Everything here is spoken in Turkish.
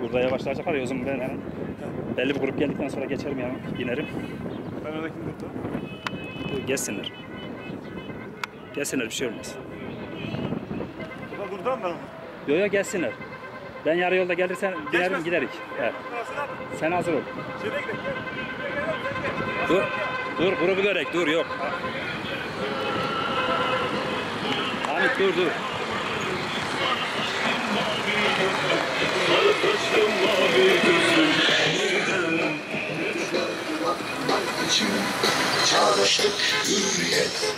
Burada yavaşlayacaklar ya o zaman ben belli bir grup geldikten sonra geçerim yani inerim. Ben oradakini tuttum. Geçsinler. Gelsinler bir şey olmaz. Burada durdum ben onu. Yo yo gelsinler. Ben yarı yolda gelirsen binerim giderik. Evet. Sen hazır ol. Dur. Dur grubu görek dur yok. Dur dur. Çağdaşlık hürriyet